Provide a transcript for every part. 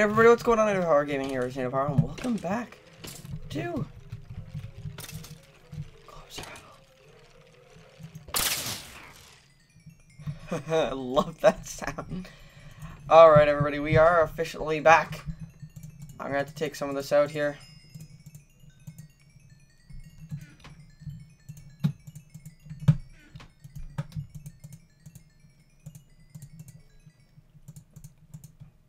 Alright, everybody, what's going on in Horror Gaming here? It's Power, and welcome back to I love that sound. Alright, everybody, we are officially back. I'm gonna have to take some of this out here.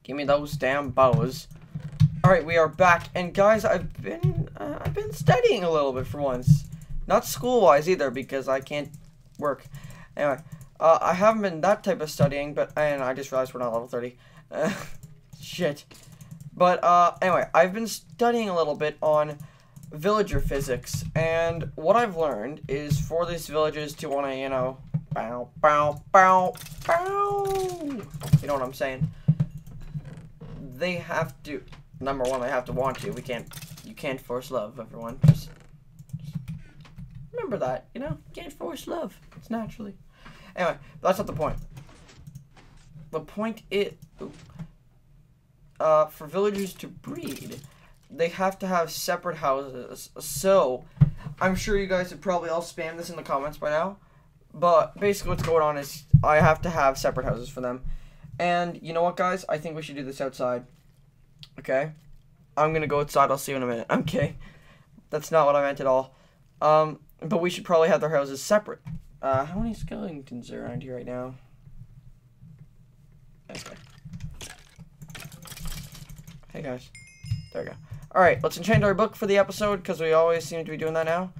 Give me those damn bows. Alright, we are back, and guys, I've been, uh, I've been studying a little bit for once. Not school-wise either, because I can't work. Anyway, uh, I haven't been that type of studying, but, and I just realized we're not level 30. Uh, shit. But, uh, anyway, I've been studying a little bit on villager physics, and what I've learned is for these villagers to want to, you know, bow, bow, bow, bow, you know what I'm saying? They have to, number one, they have to want to. We can't, you can't force love, everyone. Just, just remember that, you know? You can't force love. It's naturally. Anyway, that's not the point. The point is, uh, for villagers to breed, they have to have separate houses. So, I'm sure you guys have probably all spammed this in the comments by now. But basically what's going on is I have to have separate houses for them. And you know what, guys? I think we should do this outside. Okay? I'm gonna go outside. I'll see you in a minute. Okay? That's not what I meant at all. Um, but we should probably have their houses separate. Uh, how many skeletons are around here right now? Okay. Hey, guys. There we go. Alright, let's enchant our book for the episode, because we always seem to be doing that now.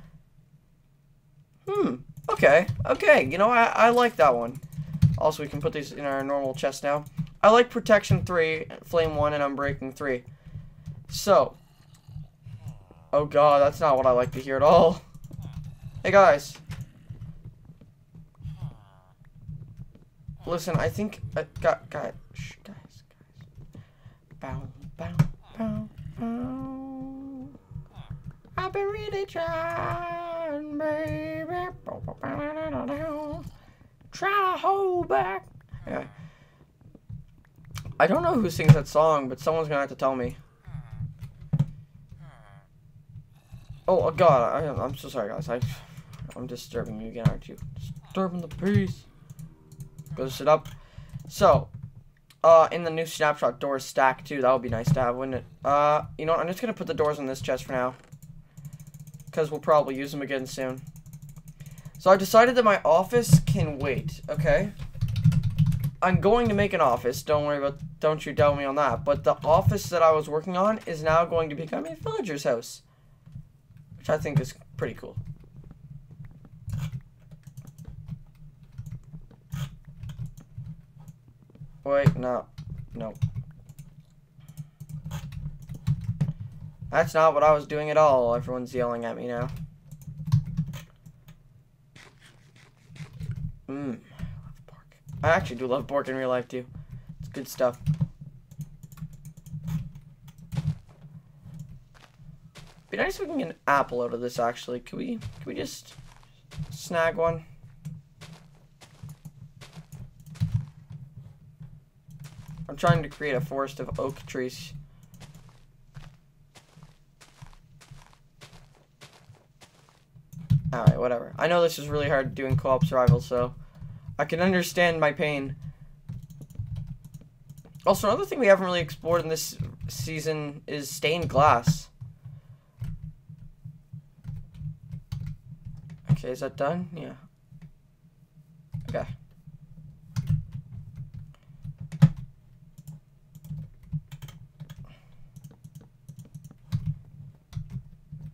Hmm. Okay. Okay. You know, I, I like that one. Also, we can put these in our normal chest now. I like Protection 3, Flame 1, and Unbreaking 3. So. Oh god, that's not what I like to hear at all. Hey guys. Listen, I think... Uh, I got guys, guys, guys. Bow, bow, bow, bow. I've been really trying, baby. Try to hold back. Yeah. I don't know who sings that song, but someone's gonna have to tell me. Oh, oh God, I, I'm so sorry, guys. I, I'm disturbing you again, aren't you? Disturbing the peace. Go sit up. So, uh, in the new snapshot, doors stack too. That would be nice to have, wouldn't it? Uh, you know what? I'm just gonna put the doors in this chest for now. Because we'll probably use them again soon. So I decided that my office can wait, okay? I'm going to make an office, don't worry about, don't you doubt me on that, but the office that I was working on is now going to become a villager's house. Which I think is pretty cool. Wait, no, no. That's not what I was doing at all. Everyone's yelling at me now. Mmm. I actually do love pork in real life too. It's good stuff. Be nice if we can get an apple out of this actually. Could we could we just snag one? I'm trying to create a forest of oak trees. Alright, whatever. I know this is really hard doing co-op survival, so I can understand my pain. Also, another thing we haven't really explored in this season is stained glass. Okay, is that done? Yeah. Okay.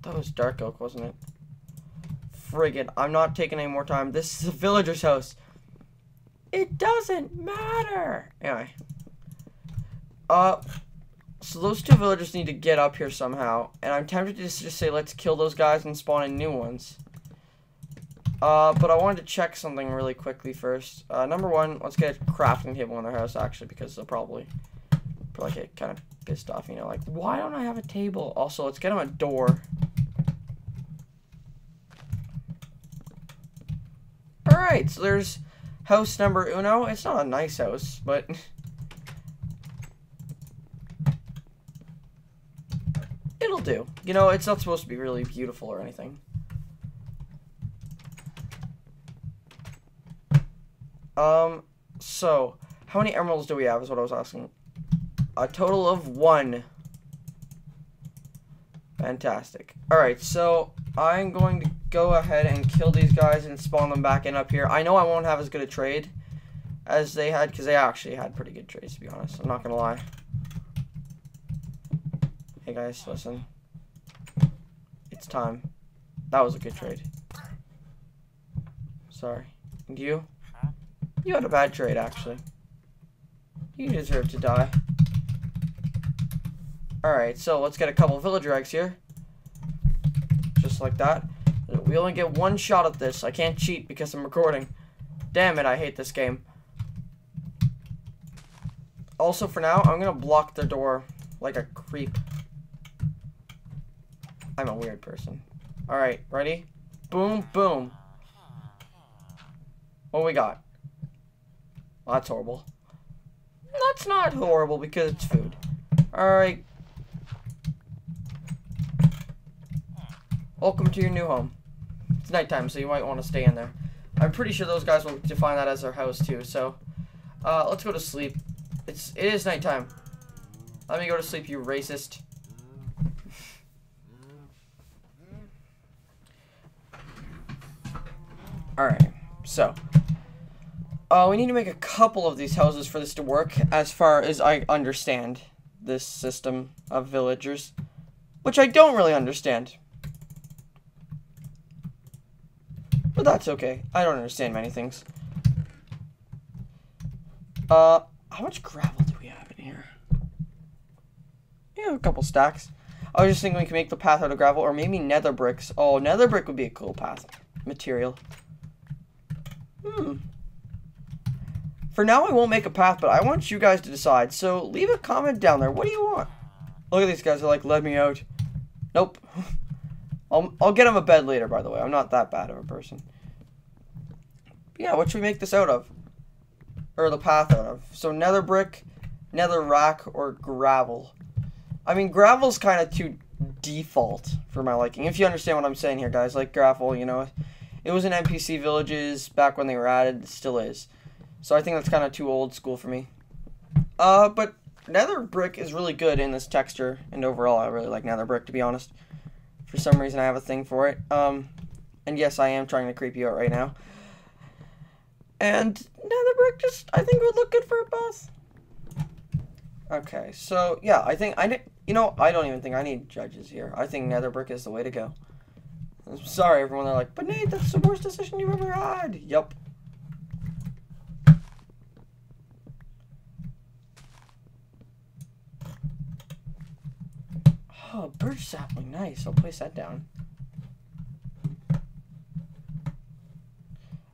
That was dark oak, wasn't it? friggin', I'm not taking any more time. This is a villager's house. It doesn't matter. Anyway. Uh, so those two villagers need to get up here somehow. And I'm tempted to just, say, let's kill those guys and spawn in new ones. Uh, but I wanted to check something really quickly first. Uh, number one, let's get a crafting table in their house, actually, because they'll probably, probably get kind of pissed off, you know, like, why don't I have a table? Also, let's get them a door. Alright, so there's house number uno. It's not a nice house, but... It'll do. You know, it's not supposed to be really beautiful or anything. Um, so, how many emeralds do we have is what I was asking. A total of one. Fantastic. Alright, so I'm going to go ahead and kill these guys and spawn them back in up here. I know I won't have as good a trade as they had, because they actually had pretty good trades, to be honest. I'm not going to lie. Hey guys, listen. It's time. That was a good trade. Sorry. And you? You had a bad trade, actually. You deserve to die. Alright, so let's get a couple villager eggs here. Just like that. We only get one shot at this. I can't cheat because I'm recording. Damn it, I hate this game. Also, for now, I'm to block the door like a creep. I'm a weird person. Alright, ready? Boom, boom. What we got? Well, that's horrible. That's not horrible because it's food. Alright. Welcome to your new home. It's nighttime, so you might want to stay in there. I'm pretty sure those guys will define that as their house too, so uh, let's go to sleep. It's it is nighttime. Let me go to sleep, you racist. Alright, so uh, we need to make a couple of these houses for this to work, as far as I understand this system of villagers. Which I don't really understand. But that's okay. I don't understand many things. Uh, how much gravel do we have in here? Yeah, a couple stacks. I was just thinking we can make the path out of gravel, or maybe nether bricks. Oh, nether brick would be a cool path material. Hmm. For now, I won't make a path, but I want you guys to decide. So leave a comment down there. What do you want? Look at these guys. They're like, let me out. Nope. I'll, I'll get them a bed later, by the way. I'm not that bad of a person. Yeah, what should we make this out of? Or the path out of? So nether brick, netherrack, or gravel. I mean, gravel's kind of too default for my liking. If you understand what I'm saying here, guys. Like gravel, you know. It was in NPC villages back when they were added. It still is. So I think that's kind of too old school for me. Uh, but nether brick is really good in this texture, and overall I really like nether brick, to be honest. For some reason I have a thing for it. Um, and yes, I am trying to creep you out right now. And nether brick just, I think would look good for a bus. Okay, so yeah, I think, I you know, I don't even think I need judges here. I think nether brick is the way to go. I'm sorry, everyone. They're like, but Nate, that's the worst decision you've ever had. Yep. Oh, birch sapling, nice. I'll place that down.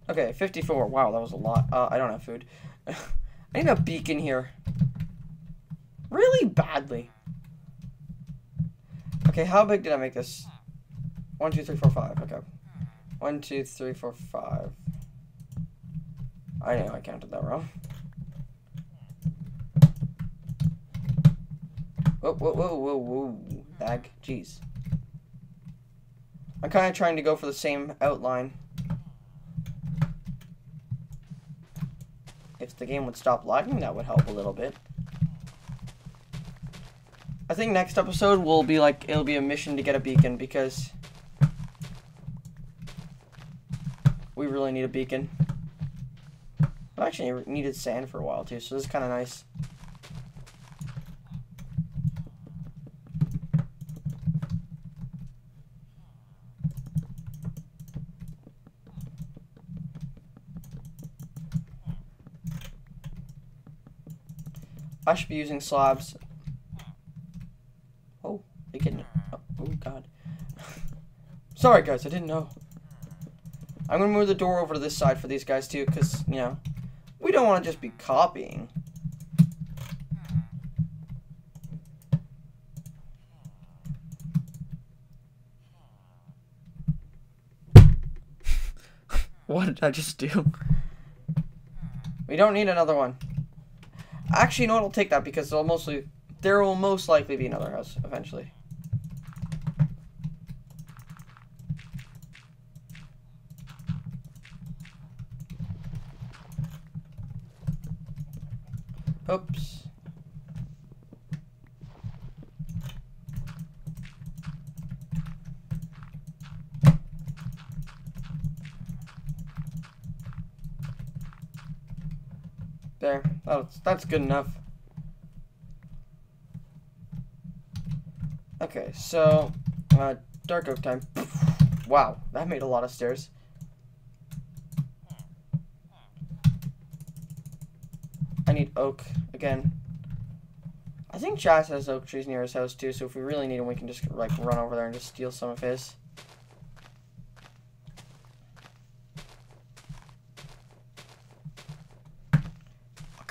Okay, 54. Wow, that was a lot. Uh, I don't have food. I need a beacon here. Really badly. Okay, how big did I make this? One, two, three, four, five. Okay. One, two, three, four, five. I know I counted that wrong. Whoa, whoa, whoa, whoa, whoa bag. Jeez. I'm kind of trying to go for the same outline. If the game would stop lagging, that would help a little bit. I think next episode will be like, it'll be a mission to get a beacon because we really need a beacon. I actually needed sand for a while too, so this is kind of nice. I should be using slabs. Oh, they getting oh, oh god. Sorry guys, I didn't know. I'm gonna move the door over to this side for these guys too, because, you know, we don't want to just be copying. what did I just do? We don't need another one. Actually, no, I'll take that because they'll mostly, there will most likely be another house eventually. Oops. That's, that's good enough. Okay, so, uh, dark oak time. Wow, that made a lot of stairs. I need oak again. I think Chaz has oak trees near his house too, so if we really need him, we can just like run over there and just steal some of his.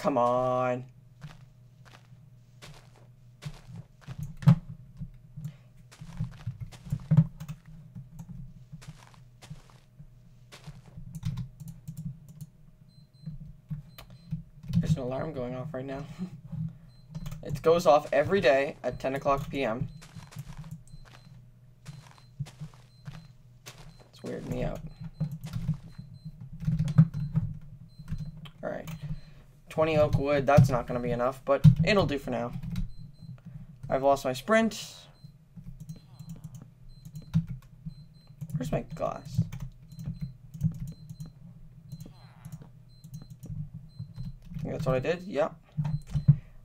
Come on. There's an alarm going off right now. it goes off every day at 10 o'clock p.m. It's weirding me out. Alright. 20 oak wood, that's not going to be enough, but it'll do for now. I've lost my sprint. Where's my glass? I think that's what I did. Yep.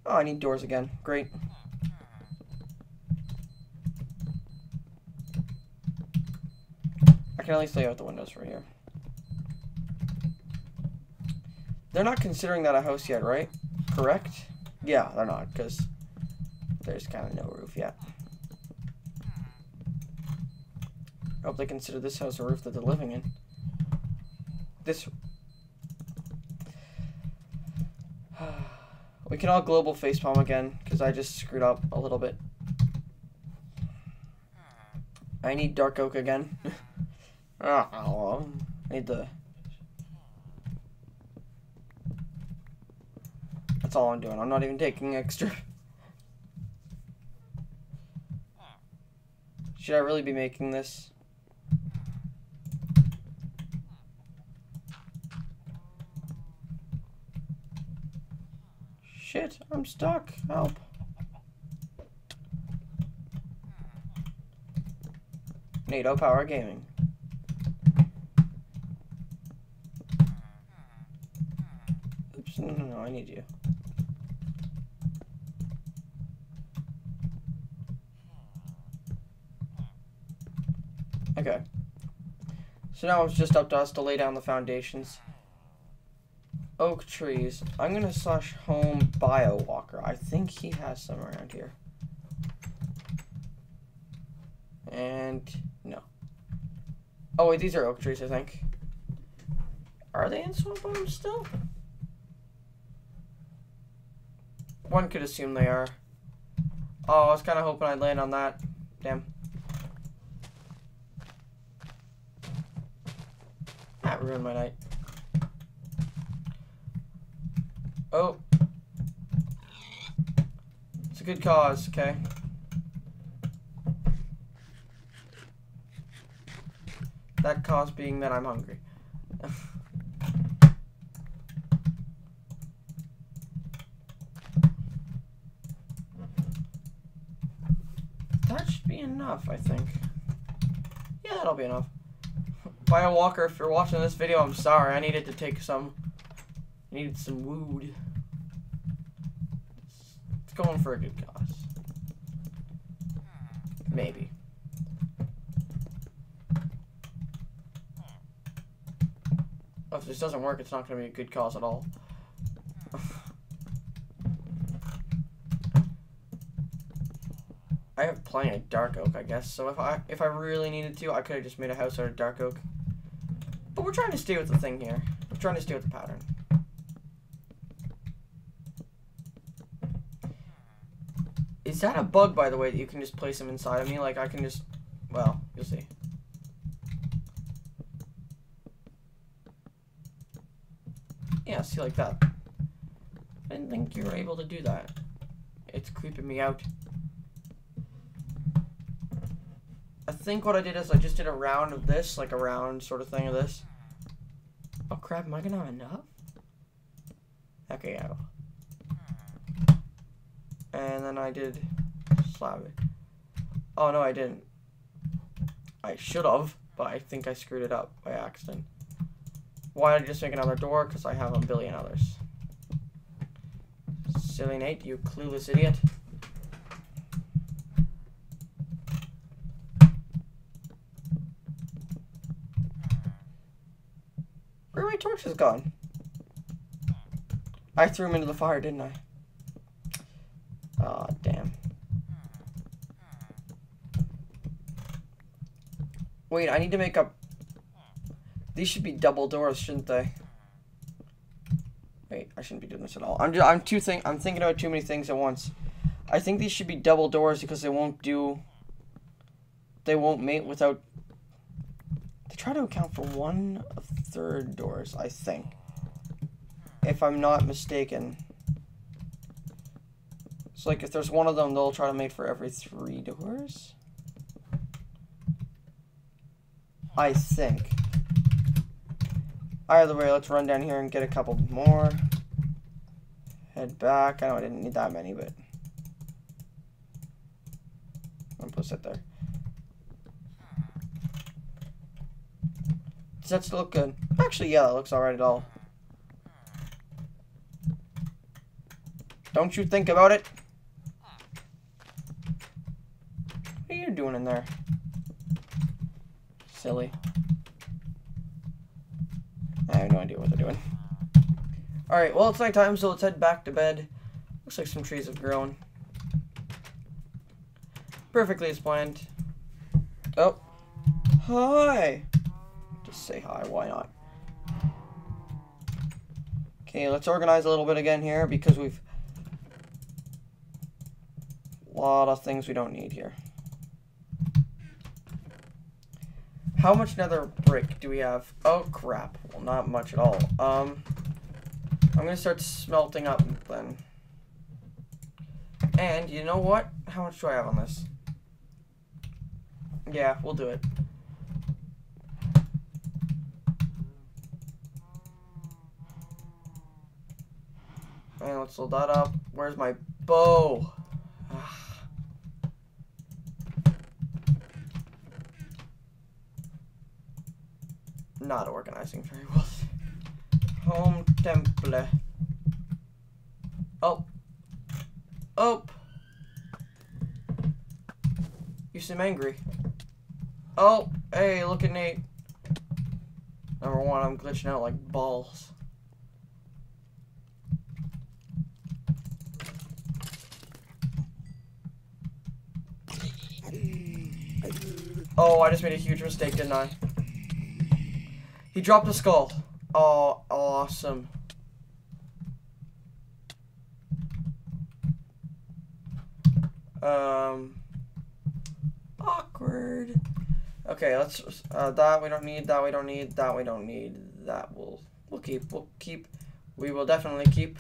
Oh, I need doors again. Great. I can at least lay out the windows for here. They're not considering that a house yet, right? Correct? Yeah, they're not, because there's kind of no roof yet. I hope they consider this house a roof that they're living in. This... we can all global facepalm again, because I just screwed up a little bit. I need dark oak again. oh, I need the all I'm doing. I'm not even taking extra. Should I really be making this? Shit, I'm stuck. Help. Natopower Gaming. Oops, no, no, no, I need you. Okay. So now it's just up to us to lay down the foundations. Oak trees. I'm gonna slash home bio walker. I think he has some around here. And no. Oh wait, these are oak trees, I think. Are they in swamp bottom still? One could assume they are. Oh, I was kind of hoping I'd land on that. Damn. That ruined my night. Oh. It's a good cause, okay? That cause being that I'm hungry. that should be enough, I think. Yeah, that'll be enough. Bio Walker, if you're watching this video, I'm sorry. I needed to take some. I needed some wood. It's, going for a good cause. Maybe. if this doesn't work, it's not going to be a good cause at all. I have plenty of dark oak, I guess. So if I if I really needed to, I could have just made a house out of dark oak. But we're trying to stay with the thing here. We're trying to stay with the pattern. Is that a bug, by the way, that you can just place them inside of me? Like, I can just... Well, you'll see. Yeah, see, like that. I didn't think you were able to do that. It's creeping me out. I think what I did is I just did a round of this, like a round sort of thing of this. Oh crap, am I gonna have enough? Okay, yeah. And then I did slab it. Oh, no, I didn't. I should have, but I think I screwed it up by accident. Why did I just make another door? Because I have a billion others. Silly Nate, you clueless idiot. My torches gone? I threw him into the fire, didn't I? Aw, oh, damn. Wait, I need to make up... These should be double doors, shouldn't they? Wait, I shouldn't be doing this at all. I'm just, I'm too think I'm thinking about too many things at once. I think these should be double doors because they won't do they won't mate without they try to account for one third doors, I think. If I'm not mistaken. So like if there's one of them, they'll try to make for every three doors. I think. Either way, let's run down here and get a couple more. Head back. I know I didn't need that many, but... I'm gonna put there. Does that look good? Actually, yeah, that looks alright at all. Don't you think about it? What are you doing in there? Silly. I have no idea what they're doing. Alright, well, it's nighttime, so let's head back to bed. Looks like some trees have grown. Perfectly as planned. Oh. Hi! Say hi, why not? Okay, let's organize a little bit again here because we've... A lot of things we don't need here. How much nether brick do we have? Oh, crap. Well, not much at all. Um, I'm going to start smelting up then. And, you know what? How much do I have on this? Yeah, we'll do it. Let's load that up. Where's my bow? not organizing very well. Home temple. Oh. Oh. You seem angry. Oh, hey, look at Nate. Number one, I'm glitching out like balls. Oh, I just made a huge mistake, didn't I? He dropped a skull. Oh, awesome. Um, awkward. Okay, let's, uh, that we don't need, that we don't need, that we don't need, that we'll, we'll keep, we'll keep, we will definitely keep.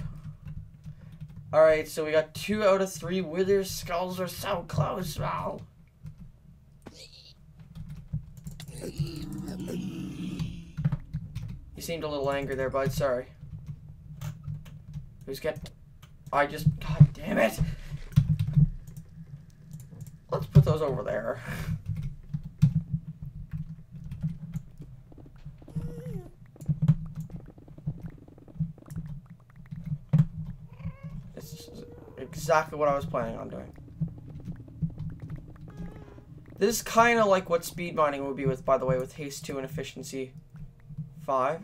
Alright, so we got two out of three wither skulls are so close, wow. You seemed a little angry there, bud. Sorry. Who's get? I just... God damn it! Let's put those over there. This is exactly what I was planning on doing. This is kind of like what speed mining would be with, by the way, with haste 2 and efficiency five.